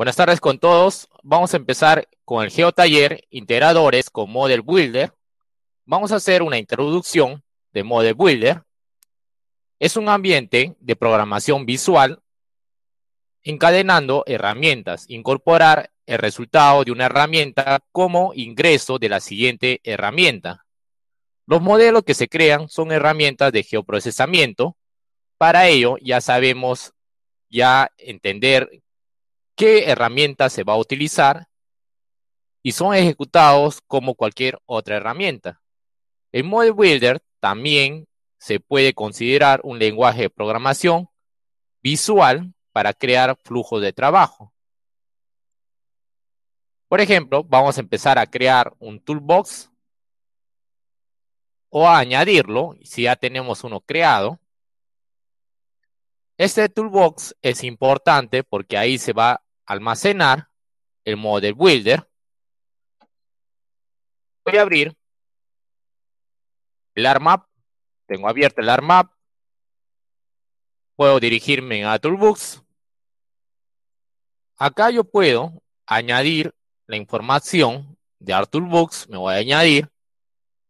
Buenas tardes con todos. Vamos a empezar con el GeoTaller Integradores con Model Builder. Vamos a hacer una introducción de Model Builder. Es un ambiente de programación visual encadenando herramientas, incorporar el resultado de una herramienta como ingreso de la siguiente herramienta. Los modelos que se crean son herramientas de geoprocesamiento. Para ello ya sabemos ya entender qué herramienta se va a utilizar y son ejecutados como cualquier otra herramienta. El Model Builder también se puede considerar un lenguaje de programación visual para crear flujos de trabajo. Por ejemplo, vamos a empezar a crear un toolbox o a añadirlo, si ya tenemos uno creado. Este toolbox es importante porque ahí se va a almacenar el model builder. Voy a abrir el ARMAP. Tengo abierto el ARMAP. Puedo dirigirme a Toolbox. Acá yo puedo añadir la información de Toolbox. Me voy a añadir,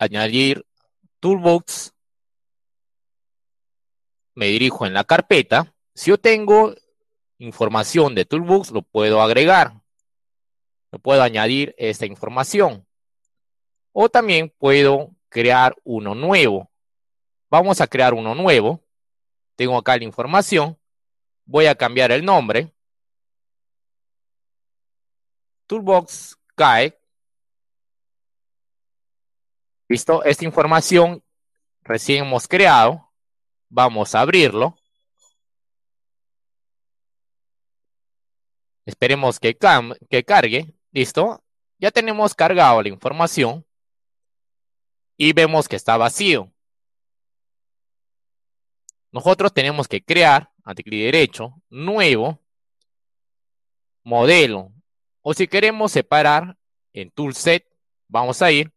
añadir Toolbox. Me dirijo en la carpeta. Si yo tengo información de Toolbox, lo puedo agregar. Lo puedo añadir esta información. O también puedo crear uno nuevo. Vamos a crear uno nuevo. Tengo acá la información. Voy a cambiar el nombre. Toolbox Guide. Listo, esta información recién hemos creado. Vamos a abrirlo. Esperemos que, que cargue. Listo. Ya tenemos cargado la información. Y vemos que está vacío. Nosotros tenemos que crear, ante clic derecho, nuevo modelo. O si queremos separar en Toolset, vamos a ir,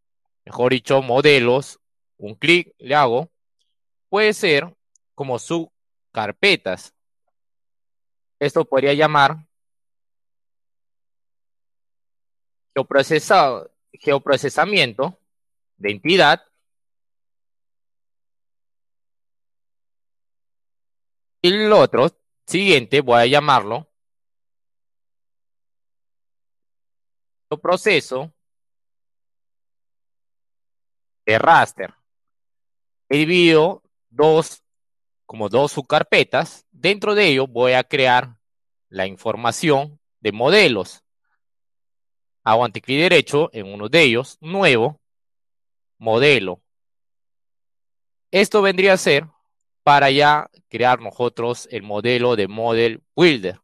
mejor dicho, modelos, un clic le hago. Puede ser como subcarpetas. Esto podría llamar geoprocesamiento de entidad. Y el otro, siguiente, voy a llamarlo proceso de raster. He dividido dos, como dos subcarpetas. Dentro de ello voy a crear la información de modelos hago anticlic derecho en uno de ellos, nuevo, modelo. Esto vendría a ser para ya crear nosotros el modelo de Model Builder.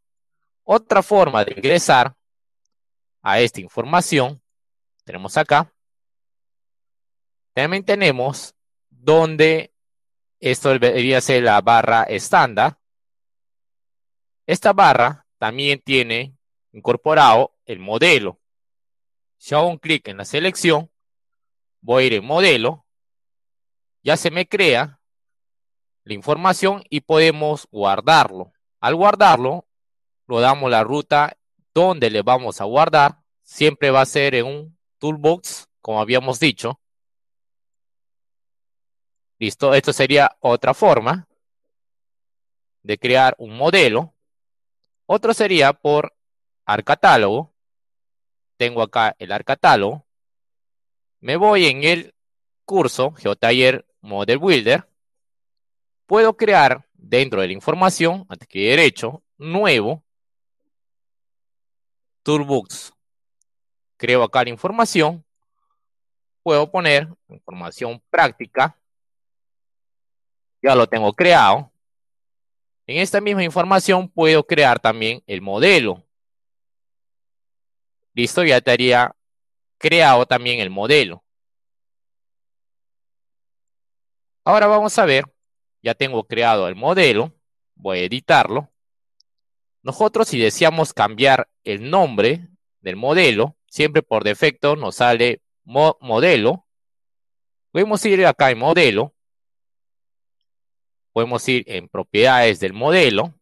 Otra forma de ingresar a esta información, tenemos acá, también tenemos donde esto debería ser la barra estándar. Esta barra también tiene incorporado el modelo. Si hago un clic en la selección, voy a ir en modelo, ya se me crea la información y podemos guardarlo. Al guardarlo, lo damos la ruta donde le vamos a guardar. Siempre va a ser en un toolbox, como habíamos dicho. Listo, esto sería otra forma de crear un modelo. Otro sería por arcatálogo tengo acá el arcatálogo. Me voy en el curso GeoTaller Model Builder. Puedo crear dentro de la información, aquí derecho, nuevo, Toolbox. Creo acá la información. Puedo poner información práctica. Ya lo tengo creado. En esta misma información puedo crear también el modelo. Listo, ya estaría creado también el modelo. Ahora vamos a ver, ya tengo creado el modelo, voy a editarlo. Nosotros si deseamos cambiar el nombre del modelo, siempre por defecto nos sale modelo. Podemos ir acá en modelo. Podemos ir en propiedades del modelo.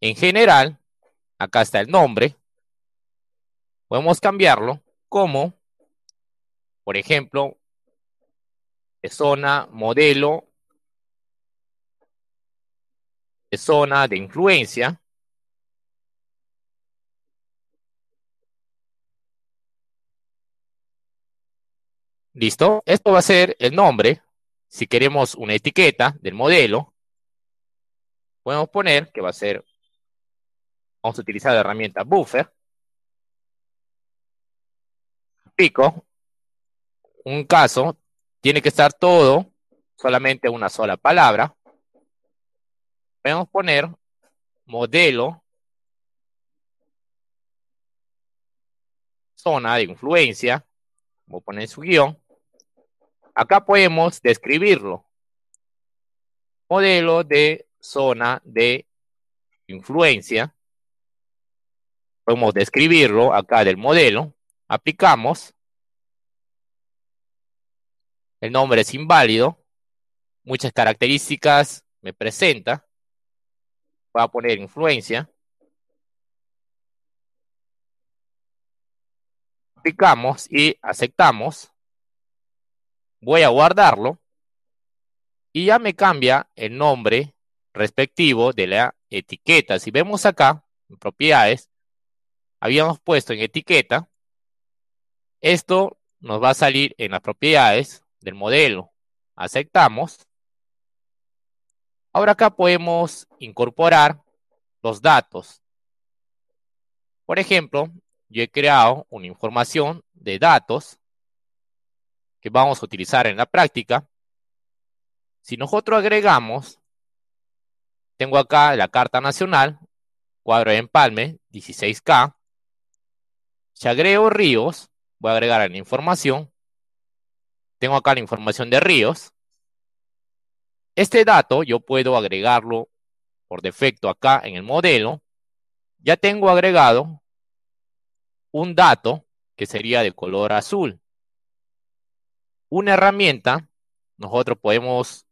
En general, Acá está el nombre. Podemos cambiarlo como, por ejemplo, de zona, modelo, de zona de influencia. ¿Listo? Esto va a ser el nombre. Si queremos una etiqueta del modelo, podemos poner que va a ser, vamos a utilizar la herramienta buffer. Pico. Un caso, tiene que estar todo, solamente una sola palabra. Podemos poner modelo, zona de influencia, a poner su guion. Acá podemos describirlo. Modelo de zona de influencia. Podemos describirlo acá del modelo. Aplicamos. El nombre es inválido. Muchas características me presenta. Voy a poner influencia. Aplicamos y aceptamos. Voy a guardarlo. Y ya me cambia el nombre respectivo de la etiqueta. Si vemos acá, en propiedades, habíamos puesto en etiqueta. Esto nos va a salir en las propiedades del modelo. Aceptamos. Ahora acá podemos incorporar los datos. Por ejemplo, yo he creado una información de datos que vamos a utilizar en la práctica. Si nosotros agregamos, tengo acá la Carta Nacional, cuadro de empalme, 16K. Si agrego ríos, voy a agregar la información. Tengo acá la información de ríos. Este dato yo puedo agregarlo por defecto acá en el modelo. Ya tengo agregado un dato que sería de color azul. Una herramienta, nosotros podemos,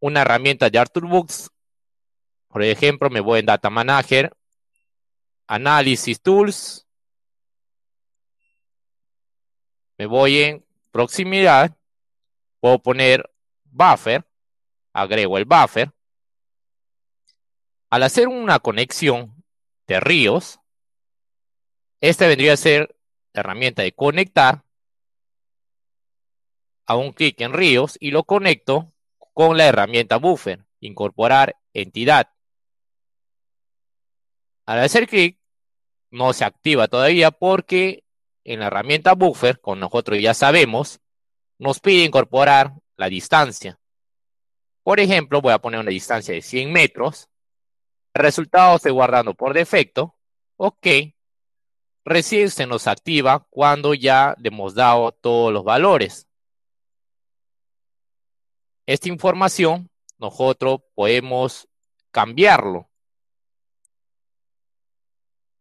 una herramienta de Arthur Books, por ejemplo, me voy en Data Manager, Análisis Tools, me voy en Proximidad, puedo poner buffer, agrego el buffer. Al hacer una conexión de ríos, esta vendría a ser la herramienta de conectar a un clic en ríos y lo conecto con la herramienta buffer, incorporar entidad. Al hacer clic, no se activa todavía porque en la herramienta buffer, con nosotros ya sabemos, nos pide incorporar la distancia. Por ejemplo, voy a poner una distancia de 100 metros. El resultado estoy guardando por defecto. Ok. Recién se nos activa cuando ya hemos dado todos los valores. Esta información nosotros podemos cambiarlo.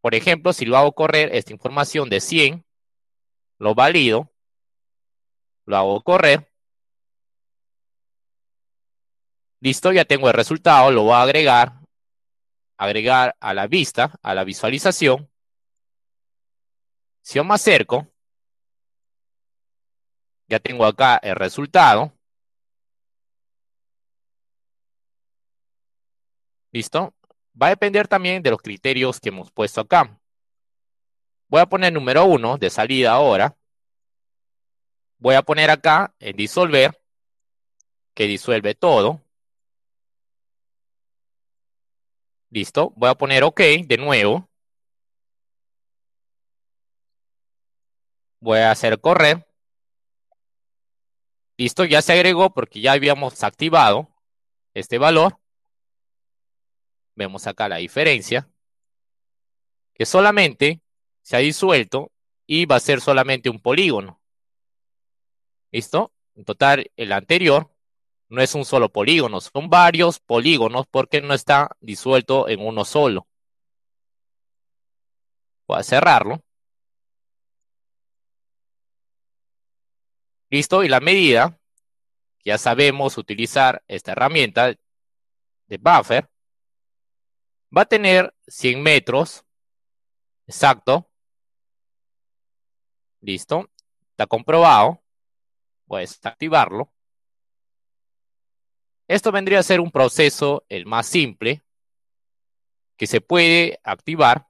Por ejemplo, si lo hago correr esta información de 100, lo valido, lo hago correr Listo, ya tengo el resultado, lo voy a agregar, agregar a la vista, a la visualización. Si yo me acerco, ya tengo acá el resultado. ¿Listo? Va a depender también de los criterios que hemos puesto acá. Voy a poner número uno de salida ahora. Voy a poner acá en disolver, que disuelve todo. Listo. Voy a poner OK de nuevo. Voy a hacer correr. Listo, ya se agregó porque ya habíamos activado este valor. Vemos acá la diferencia. Que solamente se ha disuelto y va a ser solamente un polígono. ¿Listo? En total, el anterior no es un solo polígono, son varios polígonos porque no está disuelto en uno solo. Voy a cerrarlo. Listo, y la medida, ya sabemos utilizar esta herramienta de buffer. Va a tener 100 metros. Exacto. Listo. Está comprobado. Puedes activarlo. Esto vendría a ser un proceso el más simple que se puede activar.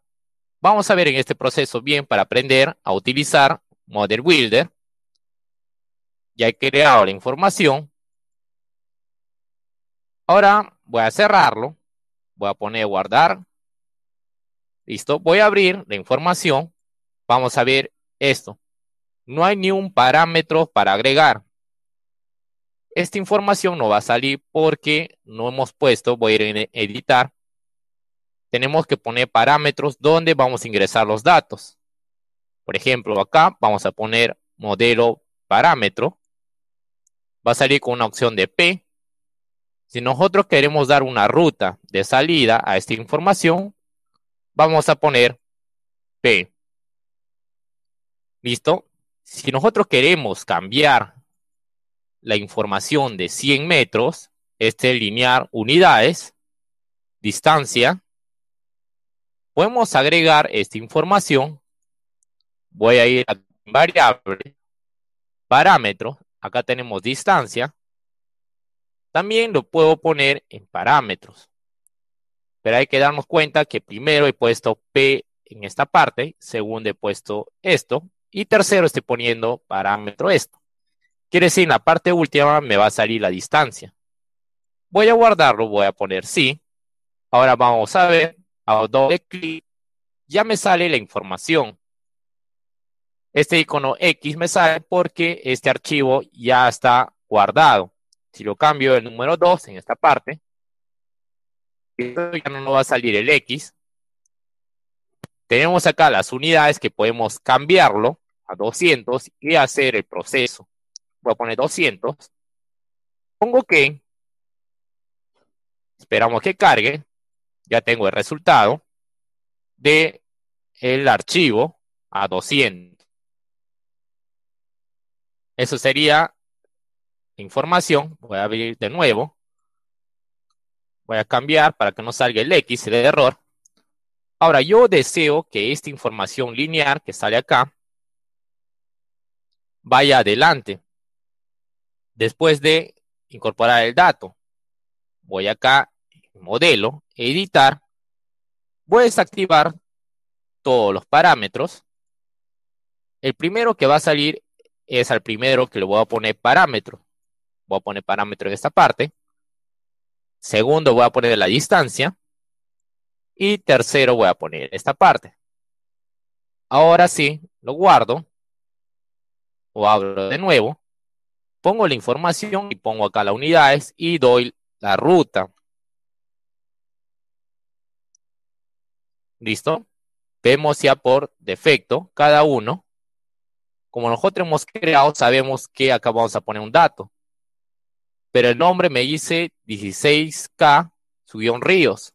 Vamos a ver en este proceso bien para aprender a utilizar Model Builder. Ya he creado la información. Ahora voy a cerrarlo. Voy a poner guardar. Listo. Voy a abrir la información. Vamos a ver esto. No hay ni un parámetro para agregar. Esta información no va a salir porque no hemos puesto, voy a ir a editar. Tenemos que poner parámetros donde vamos a ingresar los datos. Por ejemplo, acá vamos a poner modelo parámetro. Va a salir con una opción de P. Si nosotros queremos dar una ruta de salida a esta información, vamos a poner P. ¿Listo? Si nosotros queremos cambiar la información de 100 metros, este linear unidades, distancia, podemos agregar esta información. Voy a ir a variable, parámetro, acá tenemos distancia. También lo puedo poner en parámetros. Pero hay que darnos cuenta que primero he puesto P en esta parte, segundo he puesto esto, y tercero estoy poniendo parámetro esto. Quiere decir, en la parte última me va a salir la distancia. Voy a guardarlo, voy a poner sí. Ahora vamos a ver, a doble clic, ya me sale la información. Este icono X me sale porque este archivo ya está guardado. Si lo cambio el número 2 en esta parte, ya no va a salir el X. Tenemos acá las unidades que podemos cambiarlo a 200 y hacer el proceso. Voy a poner 200. Pongo que. Esperamos que cargue. Ya tengo el resultado de el archivo a 200. Eso sería información. Voy a abrir de nuevo. Voy a cambiar para que no salga el X, el error. Ahora, yo deseo que esta información lineal que sale acá vaya adelante. Después de incorporar el dato, voy acá, modelo, editar, voy a desactivar todos los parámetros. El primero que va a salir es al primero que le voy a poner parámetro. Voy a poner parámetro en esta parte. Segundo voy a poner la distancia. Y tercero voy a poner esta parte. Ahora sí, lo guardo o abro de nuevo, pongo la información y pongo acá las unidades y doy la ruta. ¿Listo? Vemos ya por defecto cada uno. Como nosotros hemos creado, sabemos que acá vamos a poner un dato. Pero el nombre me dice 16K subió un ríos.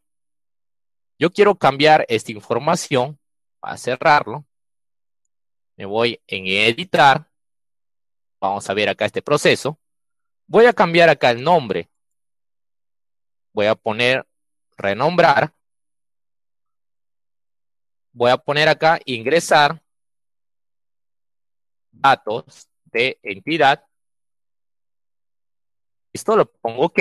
Yo quiero cambiar esta información para cerrarlo. Me voy en editar Vamos a ver acá este proceso. Voy a cambiar acá el nombre. Voy a poner renombrar. Voy a poner acá ingresar datos de entidad. Esto lo pongo OK.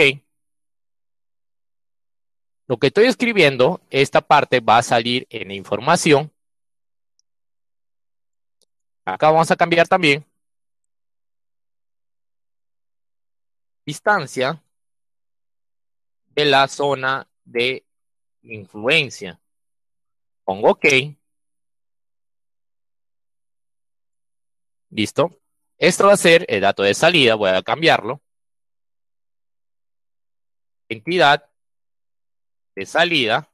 Lo que estoy escribiendo, esta parte va a salir en información. Acá vamos a cambiar también distancia de la zona de influencia. Pongo OK. Listo. Esto va a ser el dato de salida. Voy a cambiarlo. Entidad de salida.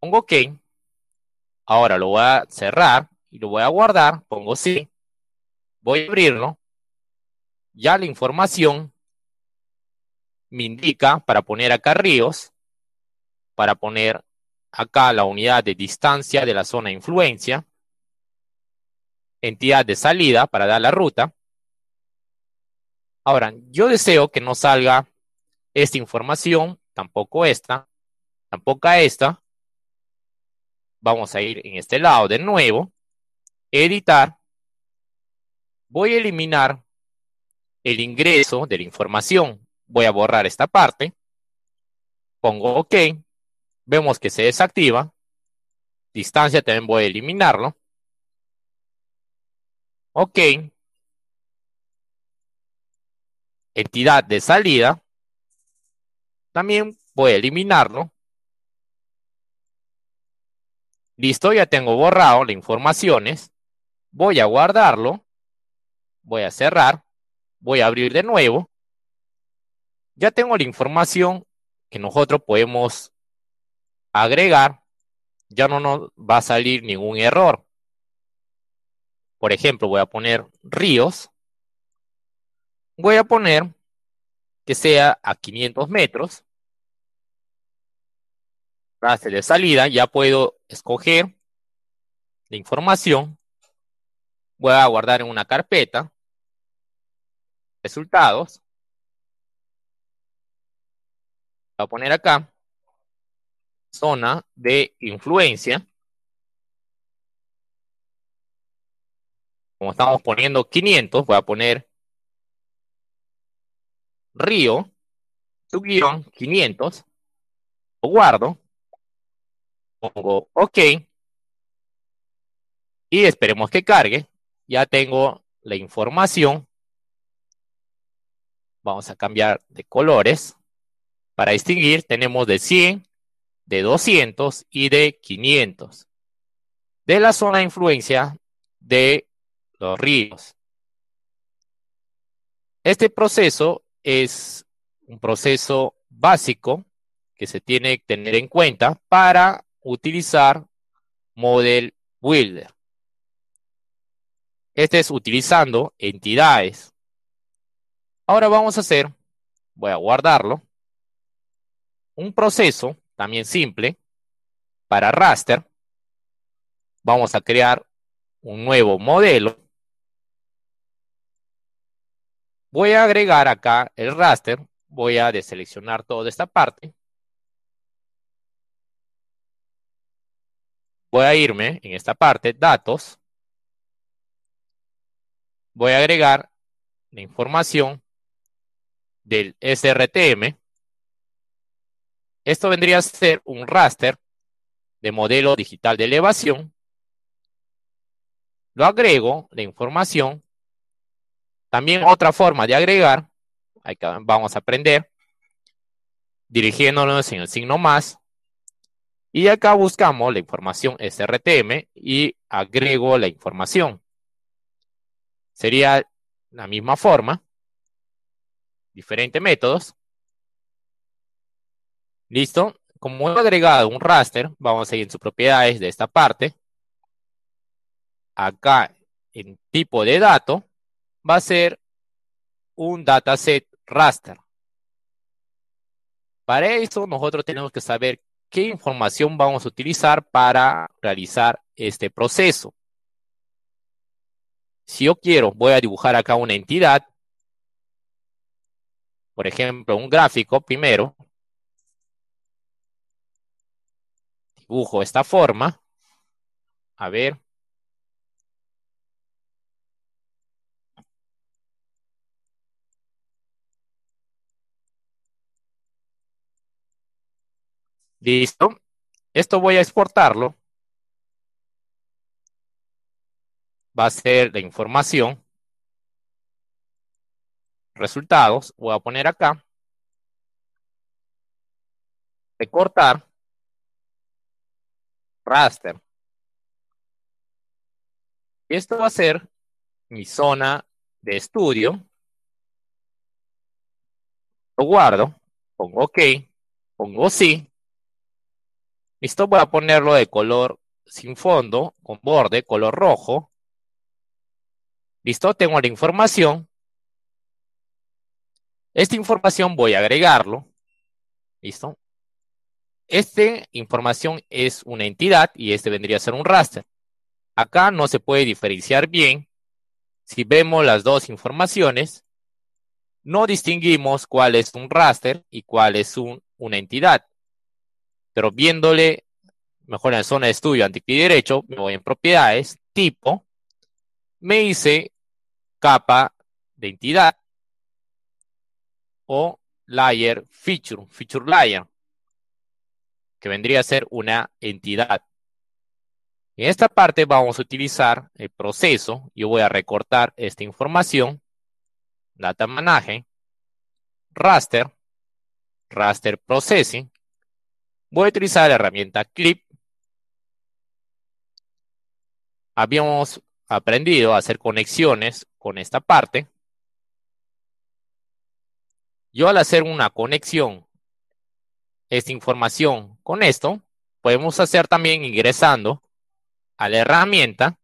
Pongo OK. Ahora lo voy a cerrar y lo voy a guardar. Pongo sí. Voy a abrirlo. Ya la información me indica para poner acá ríos, para poner acá la unidad de distancia de la zona de influencia, entidad de salida para dar la ruta. Ahora, yo deseo que no salga esta información, tampoco esta, tampoco esta. Vamos a ir en este lado de nuevo, editar. Voy a eliminar el ingreso de la información. Voy a borrar esta parte. Pongo OK. Vemos que se desactiva. Distancia también voy a eliminarlo. OK. Entidad de salida. También voy a eliminarlo. Listo, ya tengo borrado las informaciones. Voy a guardarlo. Voy a cerrar. Voy a abrir de nuevo. Ya tengo la información que nosotros podemos agregar. Ya no nos va a salir ningún error. Por ejemplo, voy a poner ríos. Voy a poner que sea a 500 metros. Base de salida, ya puedo escoger la información. Voy a guardar en una carpeta. Resultados. Voy a poner acá. Zona de influencia. Como estamos poniendo 500, voy a poner río, tu guion 500, lo guardo, pongo OK y esperemos que cargue. Ya tengo la información. Vamos a cambiar de colores. Para distinguir tenemos de 100, de 200 y de 500. De la zona de influencia de los ríos. Este proceso es un proceso básico que se tiene que tener en cuenta para utilizar Model Builder. Este es utilizando entidades. Ahora vamos a hacer, voy a guardarlo, un proceso también simple para raster. Vamos a crear un nuevo modelo Voy a agregar acá el raster. Voy a deseleccionar toda esta parte. Voy a irme en esta parte, datos. Voy a agregar la información del SRTM. Esto vendría a ser un raster de modelo digital de elevación. Lo agrego la información también otra forma de agregar, vamos a aprender, dirigiéndonos en el signo más. Y acá buscamos la información SRTM y agrego la información. Sería la misma forma, diferentes métodos. Listo. Como he agregado un raster, vamos a ir en sus propiedades de esta parte. Acá en tipo de dato, va a ser un dataset raster. Para eso nosotros tenemos que saber qué información vamos a utilizar para realizar este proceso. Si yo quiero, voy a dibujar acá una entidad. Por ejemplo, un gráfico primero. Dibujo esta forma. A ver. Listo. Esto voy a exportarlo. Va a ser la información. Resultados. Voy a poner acá. Recortar. Raster. Y esto va a ser mi zona de estudio. Lo guardo. Pongo OK. Pongo sí. Listo, voy a ponerlo de color sin fondo, con borde, color rojo. Listo, tengo la información. Esta información voy a agregarlo. Listo. Esta información es una entidad y este vendría a ser un raster. Acá no se puede diferenciar bien. Si vemos las dos informaciones, no distinguimos cuál es un raster y cuál es una entidad. Pero viéndole mejor en la zona de estudio y derecho, me voy en propiedades, tipo, me dice capa de entidad o layer feature, feature layer, que vendría a ser una entidad. En esta parte vamos a utilizar el proceso. Yo voy a recortar esta información. Data Manage, Raster, Raster Processing. Voy a utilizar la herramienta Clip. Habíamos aprendido a hacer conexiones con esta parte. Yo al hacer una conexión, esta información con esto, podemos hacer también ingresando a la herramienta,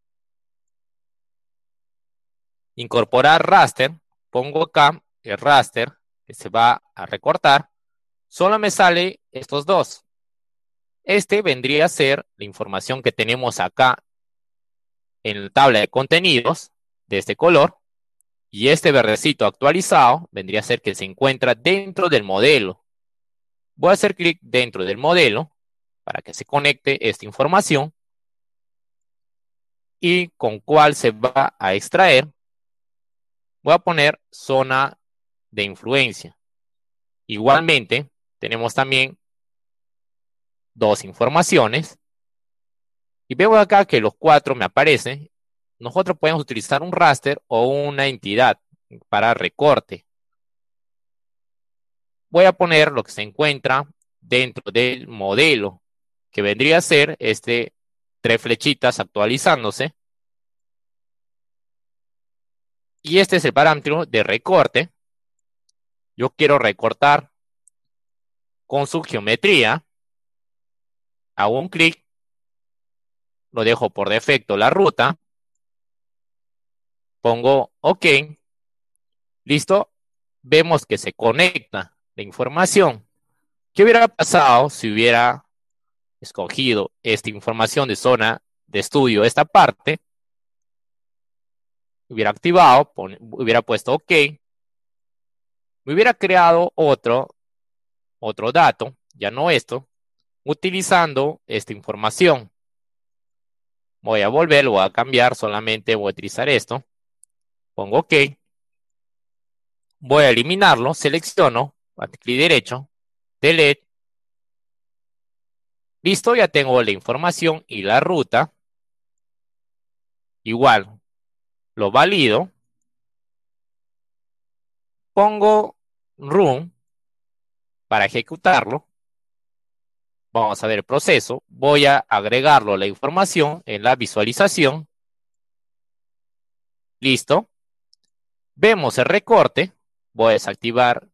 incorporar raster, pongo acá el raster que se va a recortar, solo me sale estos dos. Este vendría a ser la información que tenemos acá en la tabla de contenidos de este color. Y este verdecito actualizado vendría a ser que se encuentra dentro del modelo. Voy a hacer clic dentro del modelo para que se conecte esta información y con cuál se va a extraer. Voy a poner zona de influencia. Igualmente, tenemos también dos informaciones y veo acá que los cuatro me aparecen. Nosotros podemos utilizar un raster o una entidad para recorte. Voy a poner lo que se encuentra dentro del modelo, que vendría a ser este tres flechitas actualizándose. Y este es el parámetro de recorte. Yo quiero recortar con su geometría. Hago un clic lo dejo por defecto la ruta, pongo OK, listo, vemos que se conecta la información. ¿Qué hubiera pasado si hubiera escogido esta información de zona de estudio, esta parte? Hubiera activado, hubiera puesto OK, me hubiera creado otro, otro dato, ya no esto, utilizando esta información. Voy a volver, voy a cambiar, solamente voy a utilizar esto. Pongo OK. Voy a eliminarlo, selecciono, clic derecho, delete. Listo, ya tengo la información y la ruta. Igual, lo valido. Pongo run para ejecutarlo. Vamos a ver el proceso. Voy a agregarlo la información en la visualización. Listo. Vemos el recorte. Voy a desactivar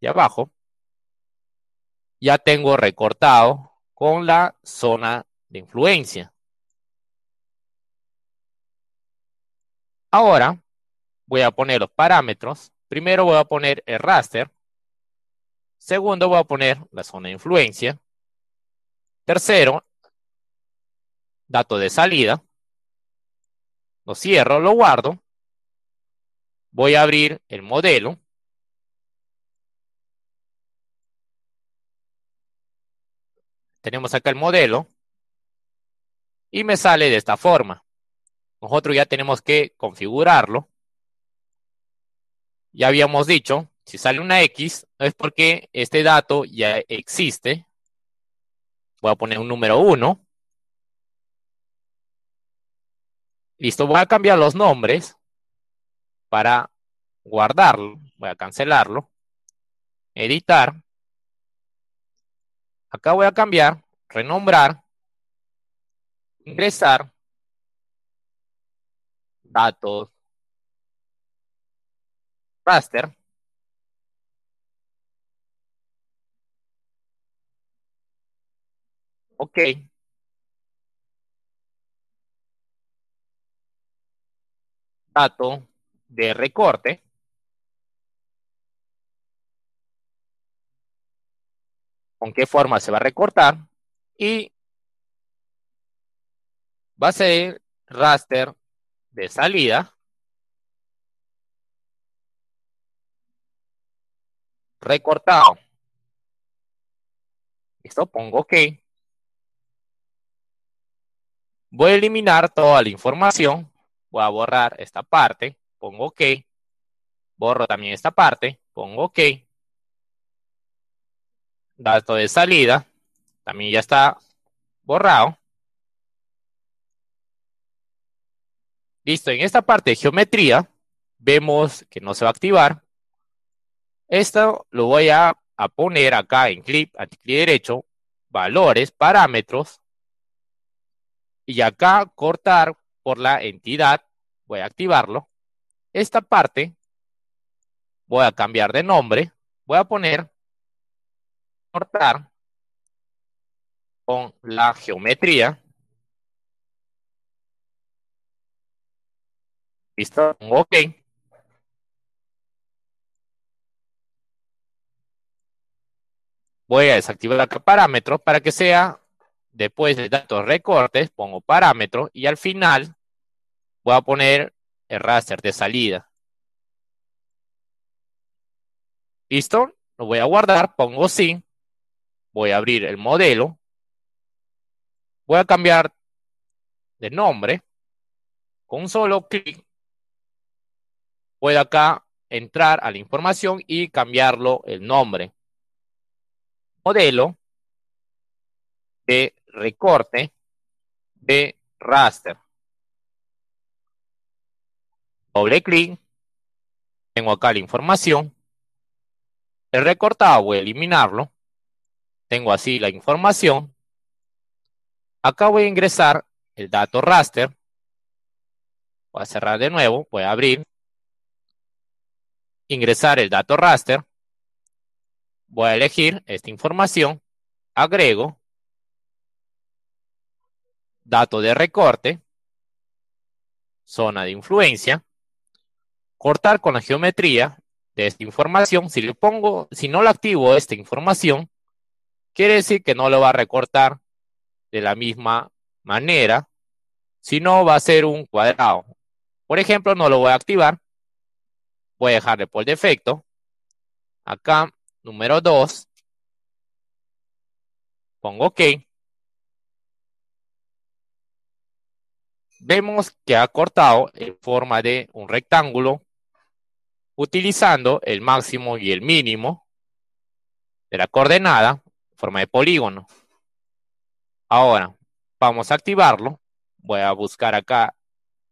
de abajo. Ya tengo recortado con la zona de influencia. Ahora voy a poner los parámetros. Primero voy a poner el raster. Segundo voy a poner la zona de influencia. Tercero, dato de salida. Lo cierro, lo guardo. Voy a abrir el modelo. Tenemos acá el modelo. Y me sale de esta forma. Nosotros ya tenemos que configurarlo. Ya habíamos dicho, si sale una X, es porque este dato ya existe Voy a poner un número 1. Listo, voy a cambiar los nombres para guardarlo. Voy a cancelarlo. Editar. Acá voy a cambiar, renombrar, ingresar, datos, raster. Ok. Dato de recorte. Con qué forma se va a recortar. Y va a ser raster de salida. recortado. Listo, pongo OK. Voy a eliminar toda la información. Voy a borrar esta parte. Pongo OK. Borro también esta parte. Pongo OK. Dato de salida. También ya está borrado. Listo, en esta parte de geometría vemos que no se va a activar. Esto lo voy a, poner acá en clip, clic derecho, valores, parámetros. Y acá cortar por la entidad. Voy a activarlo. Esta parte voy a cambiar de nombre. Voy a poner cortar con la geometría. Listo, ok. Voy a desactivar acá parámetros para que sea después de datos recortes, pongo parámetros y al final voy a poner el raster de salida. ¿Listo? Lo voy a guardar, pongo sí. Voy a abrir el modelo. Voy a cambiar de nombre. Con un solo clic puedo acá entrar a la información y cambiarlo el nombre. Modelo de recorte de raster. Doble clic. Tengo acá la información. El recortado voy a eliminarlo. Tengo así la información. Acá voy a ingresar el dato raster. Voy a cerrar de nuevo. Voy a abrir ingresar el dato raster, voy a elegir esta información, agrego, dato de recorte, zona de influencia, cortar con la geometría de esta información. Si le pongo, si no le activo esta información, quiere decir que no lo va a recortar de la misma manera, sino va a ser un cuadrado. Por ejemplo, no lo voy a activar voy a dejarle por defecto. Acá, número 2. Pongo OK. Vemos que ha cortado en forma de un rectángulo utilizando el máximo y el mínimo de la coordenada en forma de polígono. Ahora, vamos a activarlo. Voy a buscar acá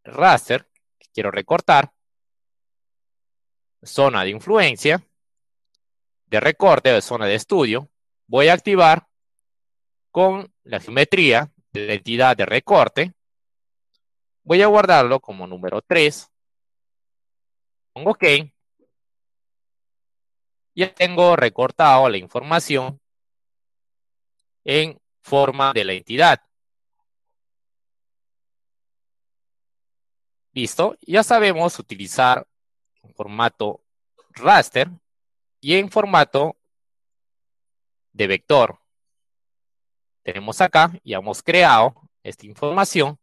raster que quiero recortar zona de influencia, de recorte de zona de estudio, voy a activar con la geometría de la entidad de recorte. Voy a guardarlo como número 3. Pongo OK. Ya tengo recortado la información en forma de la entidad. Listo, ya sabemos utilizar en formato raster y en formato de vector. Tenemos acá, ya hemos creado esta información.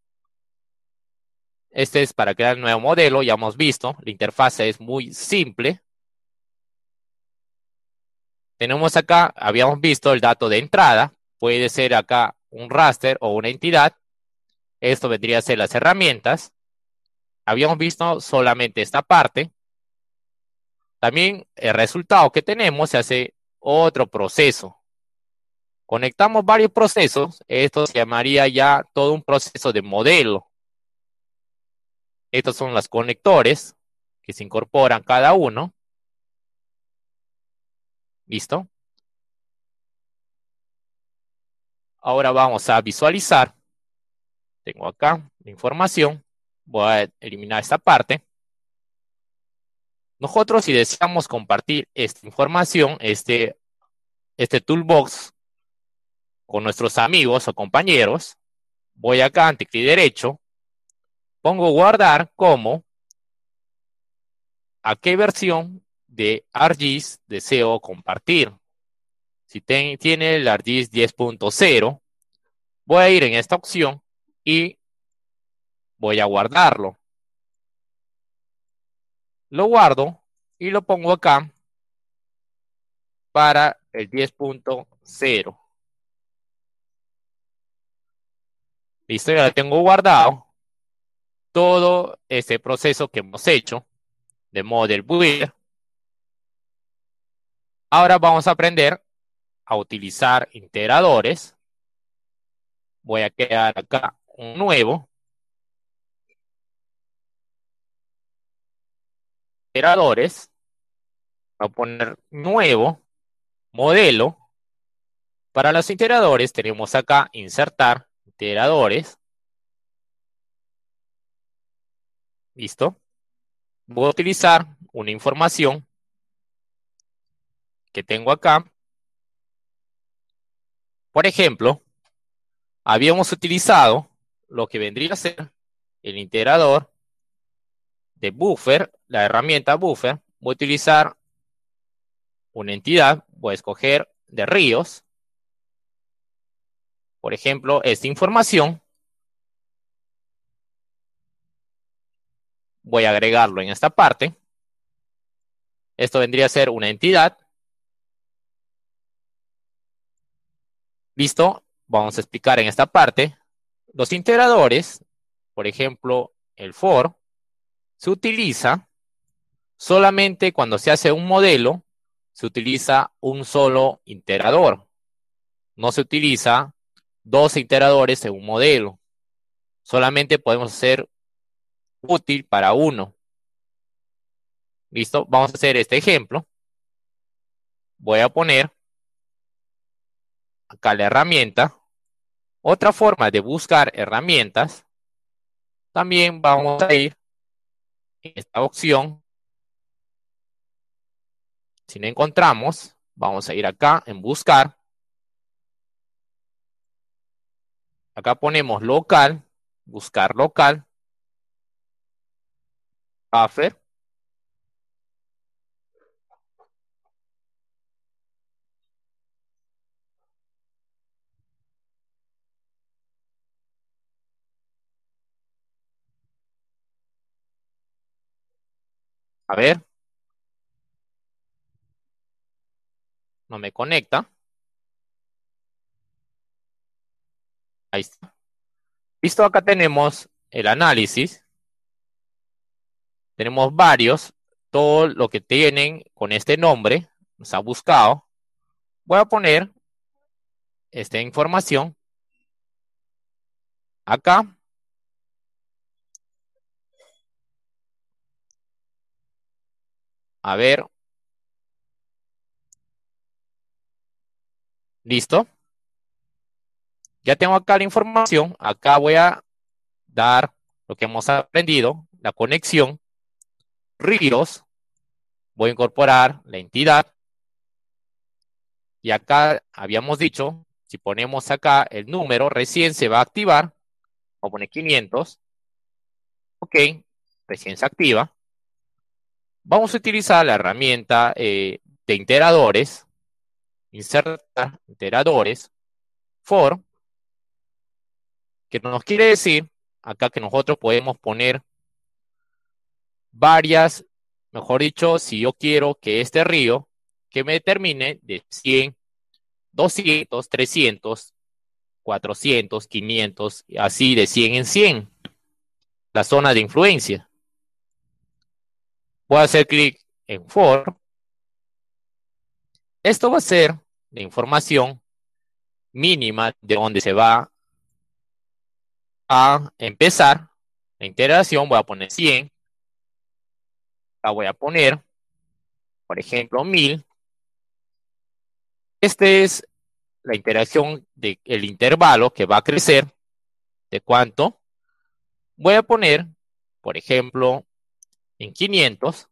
Este es para crear el nuevo modelo, ya hemos visto, la interfase es muy simple. Tenemos acá, habíamos visto el dato de entrada, puede ser acá un raster o una entidad. Esto vendría a ser las herramientas. Habíamos visto solamente esta parte. También el resultado que tenemos se hace otro proceso. Conectamos varios procesos, esto se llamaría ya todo un proceso de modelo. Estos son los conectores que se incorporan cada uno. ¿Listo? Ahora vamos a visualizar. Tengo acá la información. Voy a eliminar esta parte. Nosotros si deseamos compartir esta información, este, este toolbox con nuestros amigos o compañeros, voy acá ante clic derecho, pongo guardar como a qué versión de ArcGIS deseo compartir. Si tiene el ArcGIS 10.0, voy a ir en esta opción y voy a guardarlo lo guardo y lo pongo acá para el 10.0. Listo, ya tengo guardado todo este proceso que hemos hecho de model builder. Ahora vamos a aprender a utilizar integradores. Voy a crear acá un nuevo. Integradores. Voy a poner nuevo modelo. Para los integradores tenemos acá insertar integradores. Listo. Voy a utilizar una información que tengo acá. Por ejemplo, habíamos utilizado lo que vendría a ser el integrador de buffer, la herramienta buffer. Voy a utilizar una entidad, voy a escoger de ríos. Por ejemplo, esta información. Voy a agregarlo en esta parte. Esto vendría a ser una entidad. Listo. Vamos a explicar en esta parte. Los integradores, por ejemplo, el for, se utiliza solamente cuando se hace un modelo, se utiliza un solo integrador. No se utiliza dos integradores en un modelo. Solamente podemos hacer útil para uno. ¿Listo? Vamos a hacer este ejemplo. Voy a poner acá la herramienta. Otra forma de buscar herramientas. También vamos a ir en esta opción. Si no encontramos, vamos a ir acá en buscar. Acá ponemos local, buscar local, A ver. No me conecta. Ahí está. Listo, acá tenemos el análisis. Tenemos varios. Todo lo que tienen con este nombre nos ha buscado. Voy a poner esta información acá. A ver. ¿Listo? Ya tengo acá la información. Acá voy a dar lo que hemos aprendido, la conexión, ríos. Voy a incorporar la entidad. Y acá habíamos dicho, si ponemos acá el número, recién se va a activar. Vamos a poner 500. Ok, recién se activa. Vamos a utilizar la herramienta eh, de integradores. Insertar integradores. For que nos quiere decir acá que nosotros podemos poner varias, mejor dicho, si yo quiero que este río que me determine de 100, 200, 300, 400, 500, así de 100 en 100, la zona de influencia. Voy a hacer clic en for. Esto va a ser la información mínima de donde se va a empezar la integración, voy a poner 100. La voy a poner, por ejemplo, 1000. Este es la interacción del intervalo que va a crecer. ¿De cuánto? Voy a poner, por ejemplo, en 500.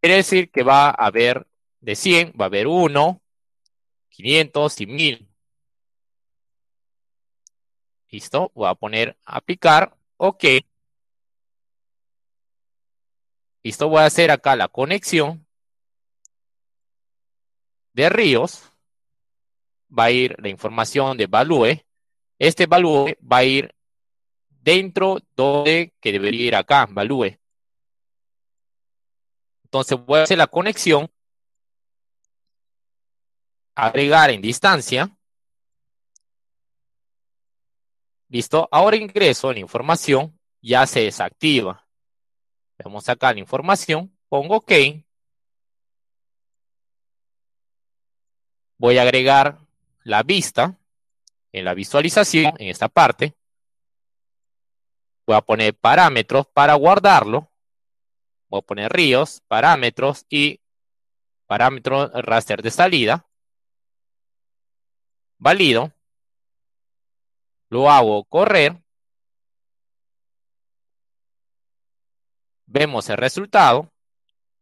Quiere decir que va a haber de 100, va a haber 1, 500 y 1000. Listo, voy a poner aplicar, ok. Listo, voy a hacer acá la conexión de ríos. Va a ir la información de value. Este value va a ir dentro donde que debería ir acá, value. Entonces voy a hacer la conexión agregar en distancia. Listo. Ahora ingreso la información, ya se desactiva. Vamos acá la información, pongo OK. Voy a agregar la vista en la visualización, en esta parte. Voy a poner parámetros para guardarlo. Voy a poner ríos, parámetros y parámetro raster de salida. Valido. Lo hago correr. Vemos el resultado.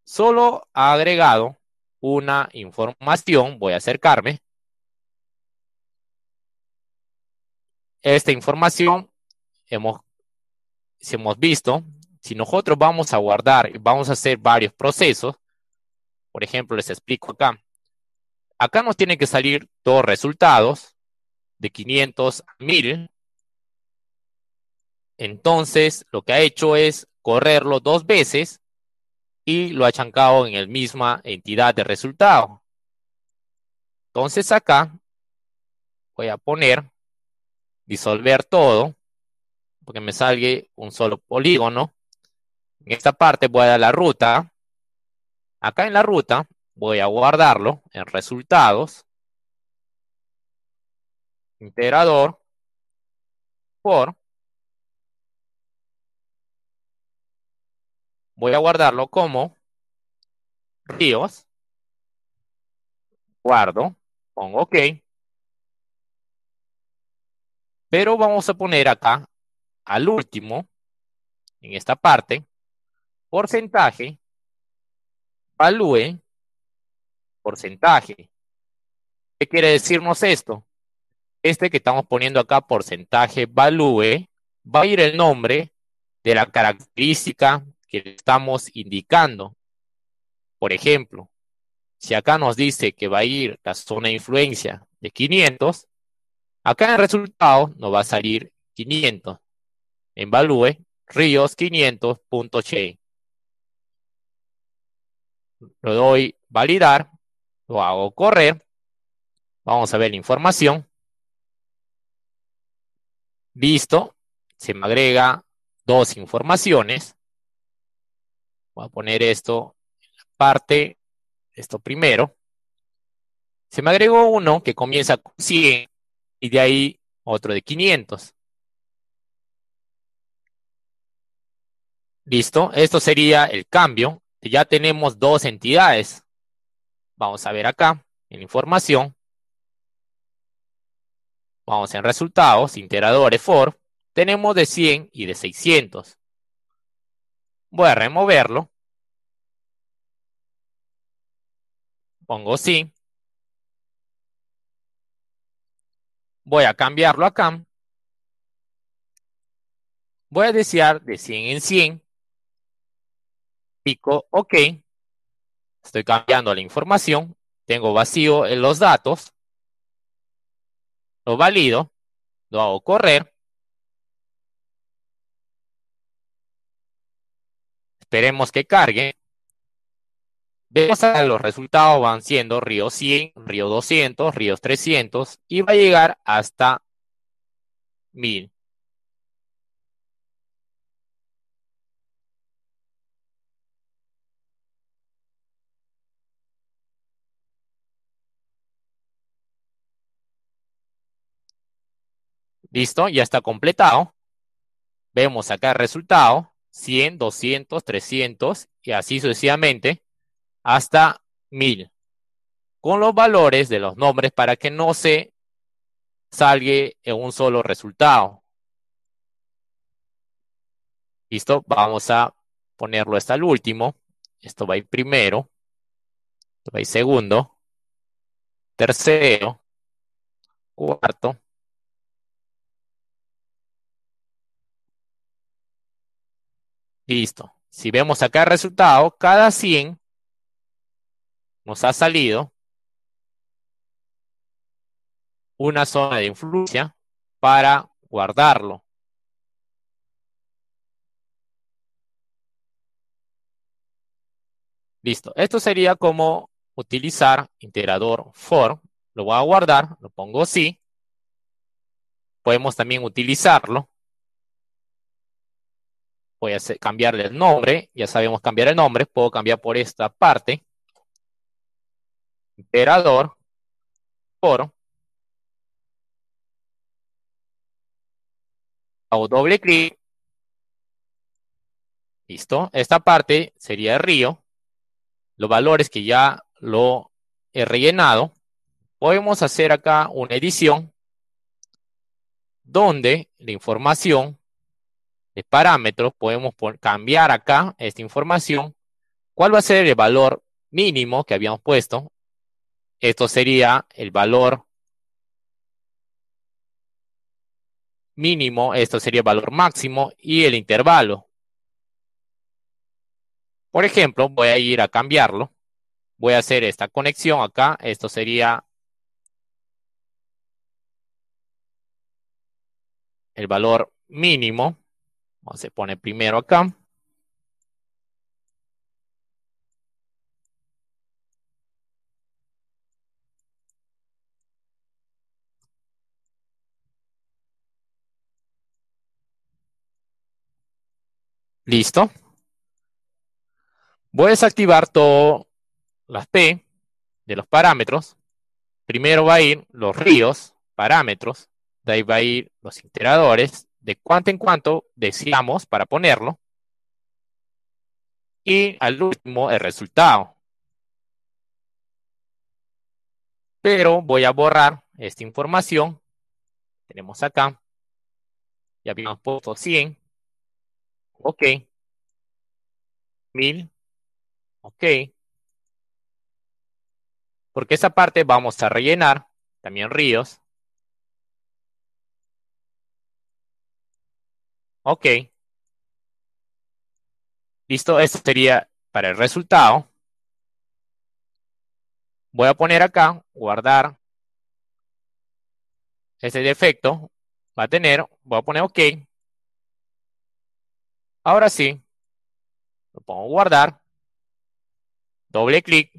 Solo ha agregado una información. Voy a acercarme. Esta información hemos, si hemos visto, si nosotros vamos a guardar, vamos a hacer varios procesos, por ejemplo, les explico acá. Acá nos tienen que salir dos resultados de 500 a 1000. Entonces, lo que ha hecho es correrlo dos veces y lo ha chancado en la misma entidad de resultado. Entonces acá voy a poner disolver todo porque me salga un solo polígono. En esta parte voy a dar la ruta Acá en la ruta voy a guardarlo en resultados. Integrador por. Voy a guardarlo como ríos. Guardo, pongo OK. Pero vamos a poner acá al último, en esta parte, porcentaje value porcentaje. ¿Qué quiere decirnos esto? Este que estamos poniendo acá, porcentaje value, va a ir el nombre de la característica que estamos indicando. Por ejemplo, si acá nos dice que va a ir la zona de influencia de 500, acá en el resultado nos va a salir 500. En value, ríos 500.che lo doy validar, lo hago correr. Vamos a ver la información. Listo. Se me agrega dos informaciones. Voy a poner esto en la parte, esto primero. Se me agregó uno que comienza con 100 y de ahí otro de 500. Listo, esto sería el cambio ya tenemos dos entidades. Vamos a ver acá en información. Vamos en resultados, integradores for. Tenemos de 100 y de 600. Voy a removerlo. Pongo sí. Voy a cambiarlo acá. Voy a desear de 100 en 100 pico OK. Estoy cambiando la información. Tengo vacío en los datos. Lo valido. Lo hago correr. Esperemos que cargue. Vemos que los resultados van siendo río 100, río 200, ríos 300 y va a llegar hasta 1000. Listo, ya está completado. Vemos acá el resultado, 100, 200, 300 y así sucesivamente hasta 1000. Con los valores de los nombres para que no se salga en un solo resultado. Listo, vamos a ponerlo hasta el último. Esto va a ir primero. Esto va a ir segundo. Tercero. Cuarto. Listo. Si vemos acá el resultado, cada 100 nos ha salido una zona de influencia para guardarlo. Listo. Esto sería como utilizar integrador for lo voy a guardar, lo pongo sí. Podemos también utilizarlo. Voy a cambiarle el nombre, ya sabemos cambiar el nombre, puedo cambiar por esta parte. Emperador por hago doble clic. Listo. Esta parte sería el río. Los valores que ya lo he rellenado. Podemos hacer acá una edición donde la información de parámetros podemos cambiar acá esta información. ¿Cuál va a ser el valor mínimo que habíamos puesto? Esto sería el valor mínimo, esto sería el valor máximo y el intervalo. Por ejemplo, voy a ir a cambiarlo. Voy a hacer esta conexión acá. Esto sería el valor mínimo. Se pone primero acá. Listo. Voy a desactivar todas las P de los parámetros. Primero va a ir los ríos, parámetros. De ahí va a ir los iteradores, de cuánto en cuánto deseamos para ponerlo. Y al último, el resultado. Pero voy a borrar esta información. Tenemos acá. Ya habíamos puesto 100. Ok. 1000. Ok. Porque esa parte vamos a rellenar también ríos. Ok. Listo, esto sería para el resultado. Voy a poner acá, guardar. Ese defecto va a tener, voy a poner OK. Ahora sí, lo pongo guardar, doble clic.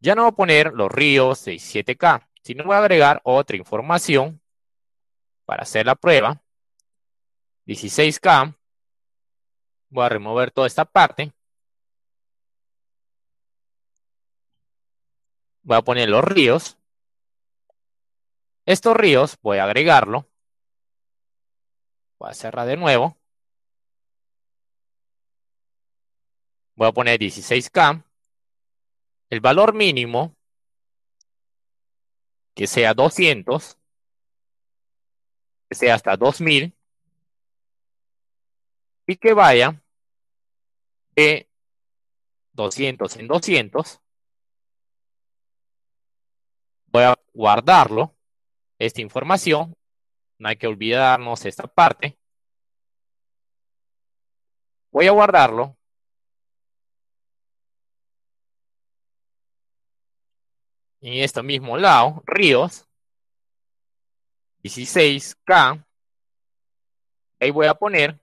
Ya no voy a poner los ríos 67K, sino voy a agregar otra información para hacer la prueba. 16K. Voy a remover toda esta parte. Voy a poner los ríos. Estos ríos voy a agregarlo. Voy a cerrar de nuevo. Voy a poner 16K. El valor mínimo, que sea 200, que sea hasta 2000, y que vaya de 200 en 200. Voy a guardarlo, esta información. No hay que olvidarnos esta parte. Voy a guardarlo en este mismo lado, ríos, 16K, ahí voy a poner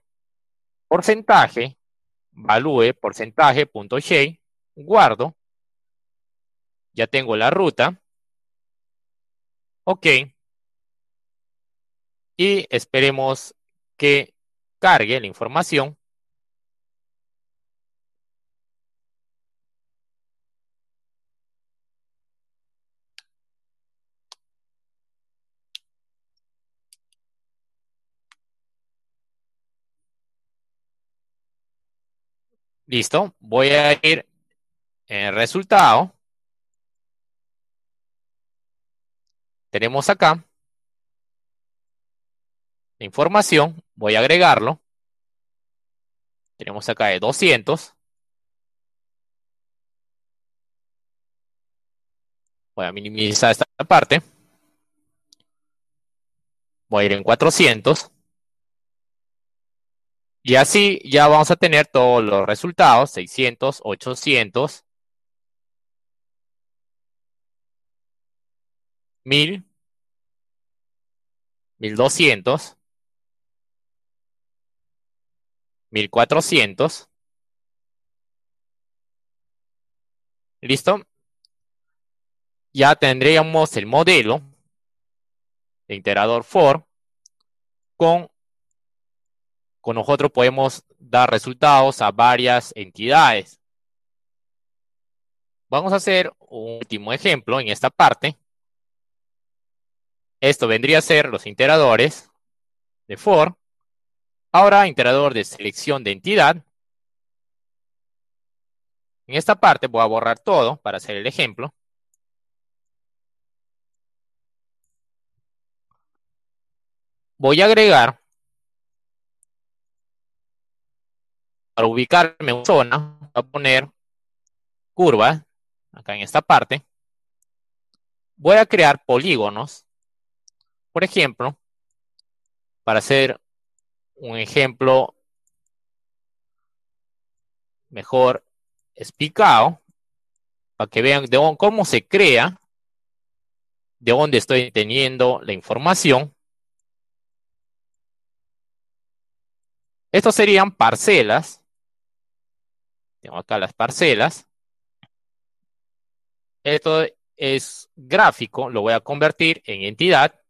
porcentaje, value, porcentaje, punto guardo, ya tengo la ruta, ok, y esperemos que cargue la información. Listo. Voy a ir en resultado. Tenemos acá la información. Voy a agregarlo. Tenemos acá de 200. Voy a minimizar esta parte. Voy a ir en 400. Y así ya vamos a tener todos los resultados, 600, 800, 1000, 1200, 1400. ¿Listo? ya tendríamos el modelo de integrador for con, con nosotros podemos dar resultados a varias entidades. Vamos a hacer un último ejemplo en esta parte. Esto vendría a ser los integradores de for. Ahora, integrador de selección de entidad. En esta parte voy a borrar todo para hacer el ejemplo. voy a agregar para ubicarme en zona, voy a poner curva acá en esta parte. Voy a crear polígonos. Por ejemplo, para hacer un ejemplo mejor explicado, para que vean de cómo se crea, de dónde estoy teniendo la información. Estos serían parcelas. Tengo acá las parcelas. Esto es gráfico, lo voy a convertir en entidad.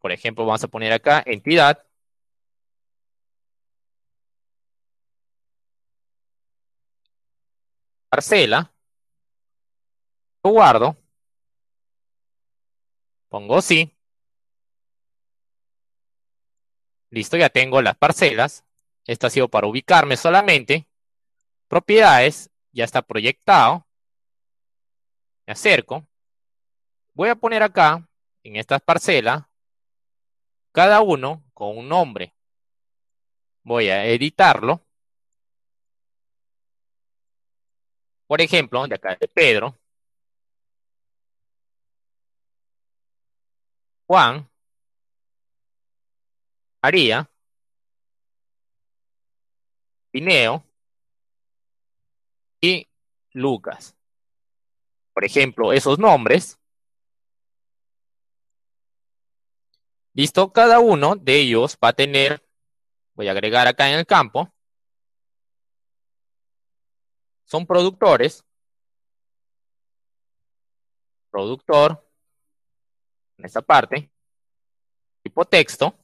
Por ejemplo, vamos a poner acá entidad. Parcela. Lo guardo. Pongo sí. Listo, ya tengo las parcelas. Esto ha sido para ubicarme solamente. Propiedades, ya está proyectado. Me acerco. Voy a poner acá, en estas parcelas, cada uno con un nombre. Voy a editarlo. Por ejemplo, de acá de Pedro. Juan. María, Pineo. Y Lucas. Por ejemplo, esos nombres. Listo, cada uno de ellos va a tener, voy a agregar acá en el campo, son productores, productor, en esta parte, tipo texto,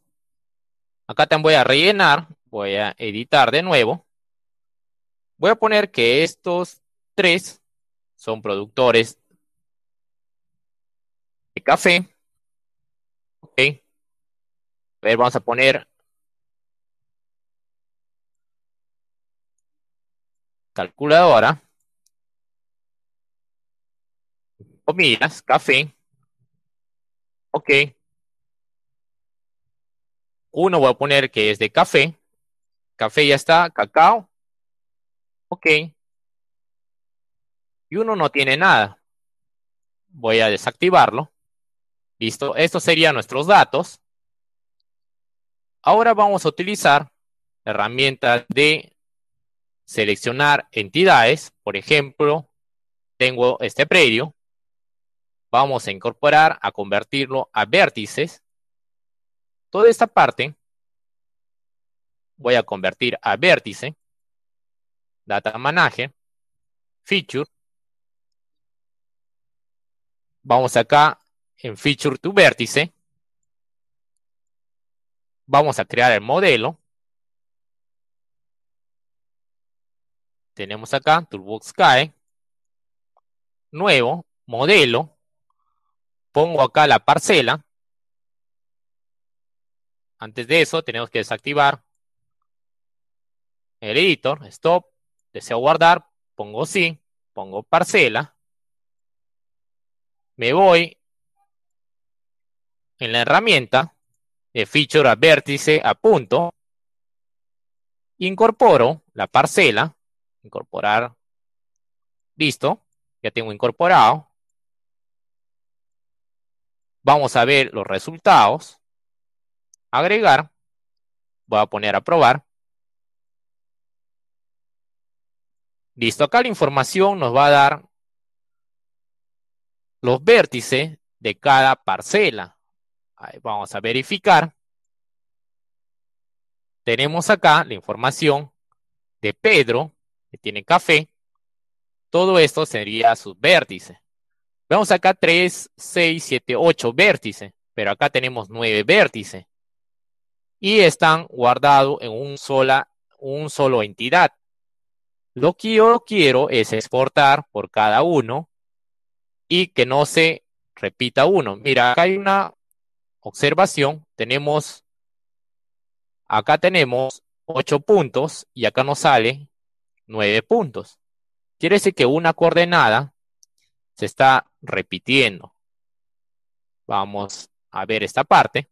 Acá también voy a rellenar, voy a editar de nuevo. Voy a poner que estos tres son productores de café. Ok. A ver, vamos a poner calculadora. Comidas, café. Ok. Uno voy a poner que es de café. Café ya está, cacao. Ok. Y uno no tiene nada. Voy a desactivarlo. Listo. Estos serían nuestros datos. Ahora vamos a utilizar la herramienta de seleccionar entidades. Por ejemplo, tengo este predio. Vamos a incorporar, a convertirlo a vértices. Toda esta parte voy a convertir a vértice, data manager, feature. Vamos acá en feature to vértice. Vamos a crear el modelo. Tenemos acá Toolbox Sky. Nuevo, modelo. Pongo acá la parcela. Antes de eso, tenemos que desactivar el editor, stop, deseo guardar, pongo sí, pongo parcela, me voy en la herramienta de feature a vértice a punto, incorporo la parcela, incorporar, listo, ya tengo incorporado. Vamos a ver los resultados agregar, voy a poner a probar. Listo, acá la información nos va a dar los vértices de cada parcela. vamos a verificar. Tenemos acá la información de Pedro, que tiene café. todo esto sería su vértice. Vemos acá 3, 6, 7, 8 vértices, pero acá tenemos 9 vértices. Y están guardados en un sola, un solo entidad. Lo que yo quiero es exportar por cada uno y que no se repita uno. Mira, acá hay una observación. Tenemos, acá tenemos 8 puntos y acá nos sale 9 puntos. Quiere decir que una coordenada se está repitiendo. Vamos a ver esta parte.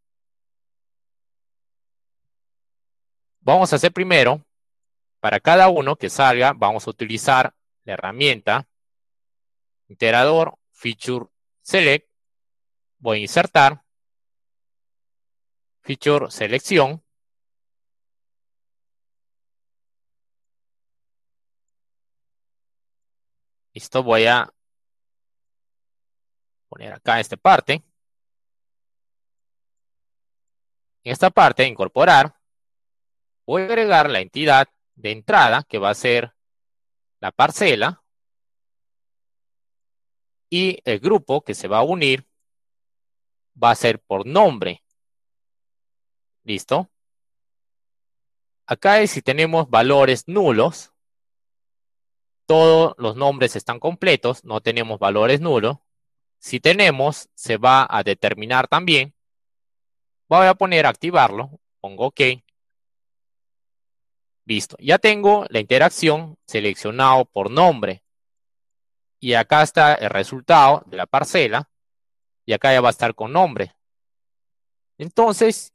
Vamos a hacer primero, para cada uno que salga, vamos a utilizar la herramienta iterador feature select. Voy a insertar feature selección. Listo, voy a poner acá esta parte. En esta parte, incorporar, voy a agregar la entidad de entrada, que va a ser la parcela, y el grupo que se va a unir va a ser por nombre. ¿Listo? Acá si tenemos valores nulos, todos los nombres están completos, no tenemos valores nulos. Si tenemos, se va a determinar también. Voy a poner activarlo, pongo OK. Listo, ya tengo la interacción seleccionado por nombre. Y acá está el resultado de la parcela. Y acá ya va a estar con nombre. Entonces,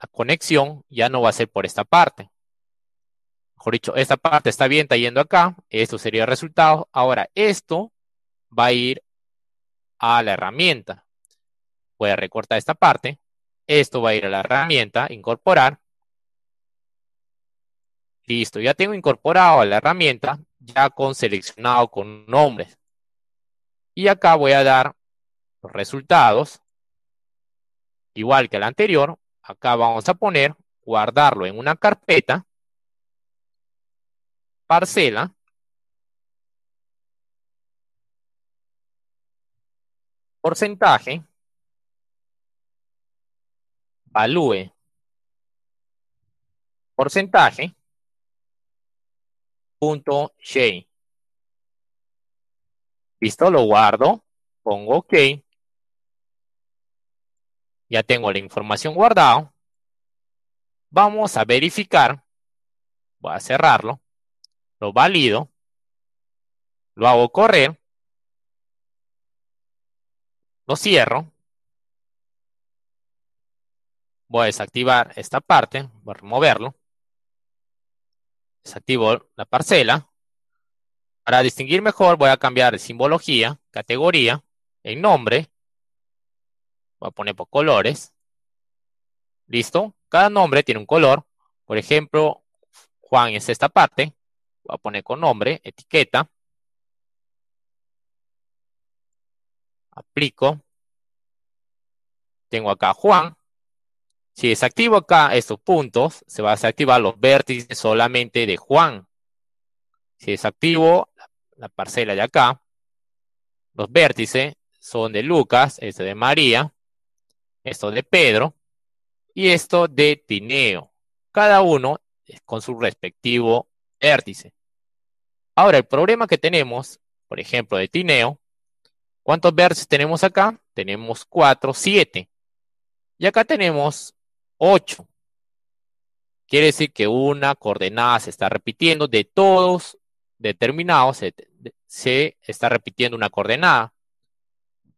la conexión ya no va a ser por esta parte mejor dicho, esta parte está bien, está yendo acá, esto sería el resultado. Ahora, esto va a ir a la herramienta. Voy a recortar esta parte. Esto va a ir a la herramienta, incorporar. Listo, ya tengo incorporado a la herramienta, ya con seleccionado con nombres. Y acá voy a dar los resultados. Igual que el anterior, acá vamos a poner, guardarlo en una carpeta parcela porcentaje value porcentaje punto J. Listo, lo guardo, pongo OK. Ya tengo la información guardada. Vamos a verificar. Voy a cerrarlo lo valido, lo hago correr, lo cierro, voy a desactivar esta parte, voy a removerlo, desactivo la parcela. Para distinguir mejor voy a cambiar simbología, categoría, el nombre, voy a poner por colores, listo, cada nombre tiene un color, por ejemplo, Juan es esta parte, Voy a poner con nombre, etiqueta. Aplico. Tengo acá Juan. Si desactivo acá estos puntos, se va a desactivar los vértices solamente de Juan. Si desactivo la parcela de acá, los vértices son de Lucas, este de María, esto de Pedro y esto de Tineo. Cada uno con su respectivo vértice. Ahora, el problema que tenemos, por ejemplo, de Tineo, ¿cuántos vértices tenemos acá? Tenemos 4, 7. Y acá tenemos 8. Quiere decir que una coordenada se está repitiendo de todos determinados, se, se está repitiendo una coordenada.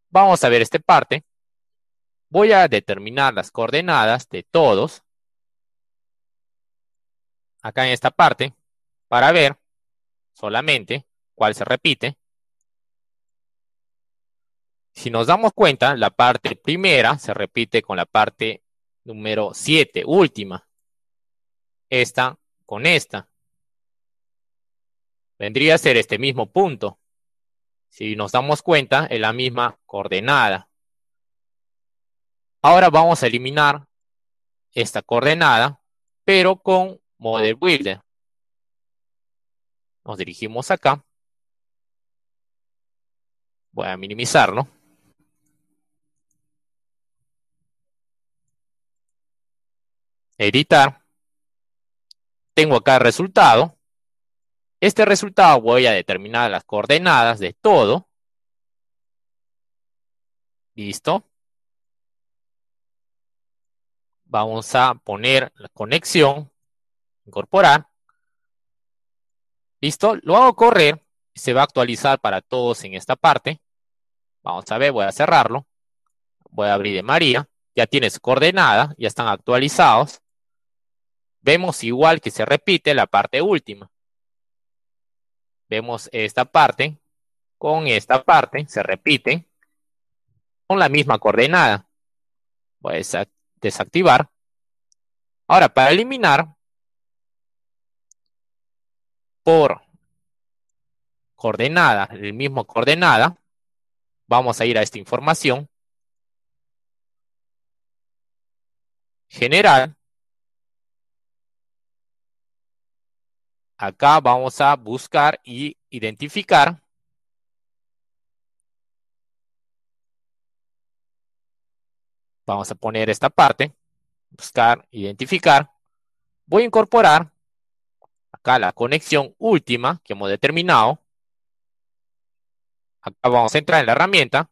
Vamos a ver esta parte. Voy a determinar las coordenadas de todos. Acá en esta parte, para ver solamente, cuál se repite. Si nos damos cuenta, la parte primera se repite con la parte número 7, última. Esta con esta. Vendría a ser este mismo punto. Si nos damos cuenta, es la misma coordenada. Ahora vamos a eliminar esta coordenada, pero con Model Builder. Nos dirigimos acá. Voy a minimizarlo. Editar. Tengo acá el resultado. Este resultado voy a determinar las coordenadas de todo. Listo. Vamos a poner la conexión, incorporar. Listo, lo hago correr se va a actualizar para todos en esta parte. Vamos a ver, voy a cerrarlo. Voy a abrir de María. Ya tiene su coordenada, ya están actualizados. Vemos igual que se repite la parte última. Vemos esta parte con esta parte, se repite con la misma coordenada. Voy a desactivar. Ahora, para eliminar por coordenada, el mismo coordenada, vamos a ir a esta información. General. Acá vamos a buscar y identificar. Vamos a poner esta parte, buscar, identificar. Voy a incorporar acá la conexión última que hemos determinado. Acá vamos a entrar en la herramienta.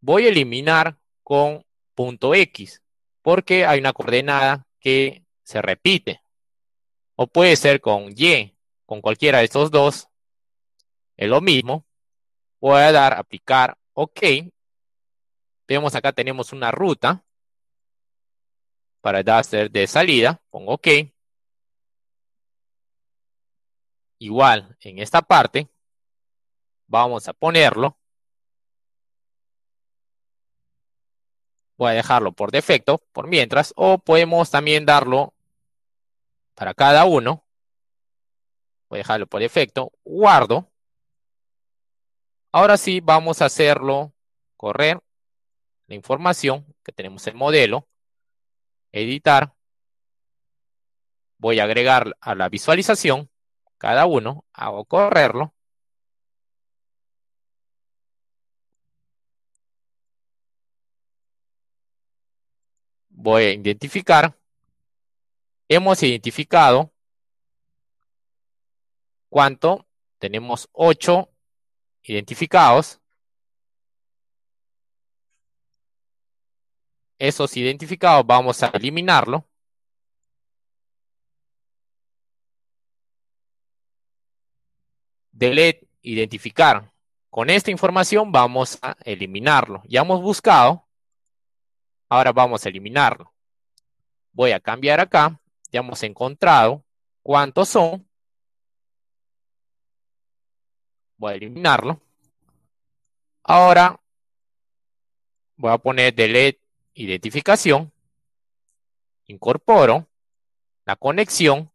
Voy a eliminar con punto X porque hay una coordenada que se repite. O puede ser con Y, con cualquiera de estos dos. Es lo mismo. Voy a dar aplicar OK. Vemos acá tenemos una ruta para dar de salida. Pongo OK. Igual en esta parte vamos a ponerlo. Voy a dejarlo por defecto, por mientras, o podemos también darlo para cada uno. Voy a dejarlo por defecto. Guardo. Ahora sí, vamos a hacerlo correr la información que tenemos el modelo. Editar. Voy a agregar a la visualización cada uno. Hago correrlo. Voy a identificar hemos identificado cuánto. Tenemos 8 identificados. Esos identificados vamos a eliminarlo. Delete, identificar. Con esta información vamos a eliminarlo. Ya hemos buscado. Ahora vamos a eliminarlo. Voy a cambiar acá ya hemos encontrado cuántos son. Voy a eliminarlo. Ahora voy a poner delete identificación. Incorporo la conexión.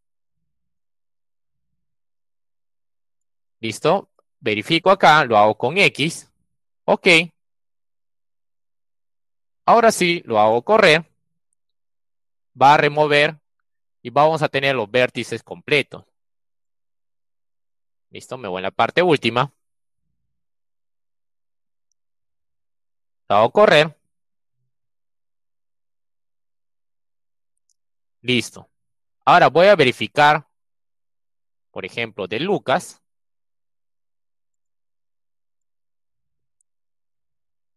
Listo. Verifico acá, lo hago con X. Ok. Ahora sí, lo hago correr. Va a remover y vamos a tener los vértices completos. Listo, me voy a la parte última. La hago correr. Listo. Ahora voy a verificar, por ejemplo, de Lucas.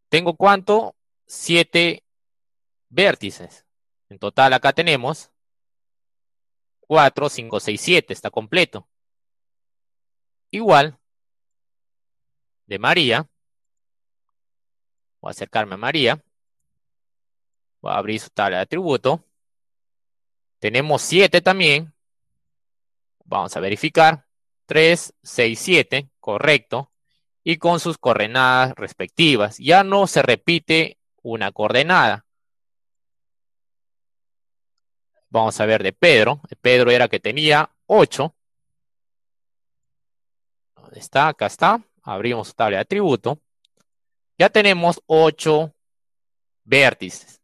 ¿Tengo cuánto? Siete vértices. En total acá tenemos 4, 5, 6, 7, está completo. Igual de María. Voy a acercarme a María. Voy a abrir su tabla de atributo. Tenemos 7 también. Vamos a verificar. 3, 6, 7, correcto. Y con sus coordenadas respectivas. Ya no se repite una coordenada. Vamos a ver de Pedro. Pedro era que tenía 8. ¿Dónde está? Acá está. Abrimos su tabla de atributo. Ya tenemos 8 vértices.